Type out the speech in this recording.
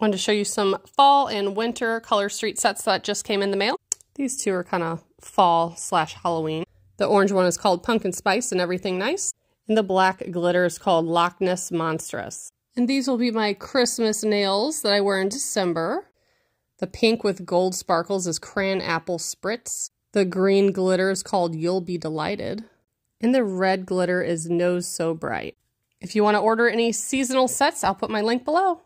Wanted to show you some fall and winter Color Street sets that just came in the mail. These two are kind of fall slash Halloween. The orange one is called Pumpkin Spice and Everything Nice. And the black glitter is called Loch Ness Monstrous. And these will be my Christmas nails that I wear in December. The pink with gold sparkles is Cran Apple Spritz. The green glitter is called You'll Be Delighted. And the red glitter is Nose So Bright. If you want to order any seasonal sets, I'll put my link below.